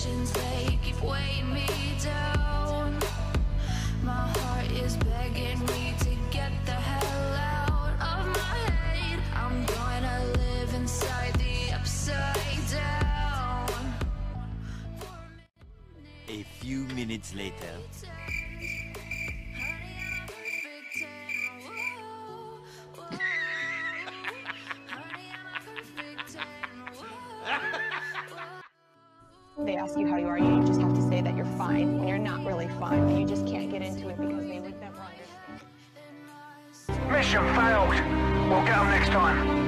expectations. They keep weighing me down. My heart is begging me to get the hell out of my head. I'm gonna live inside the upside down. A few minutes later. They ask you how you are, you just have to say that you're fine when you're not really fine, but you just can't get into it because they would never understand. Mission failed. We'll get them next time.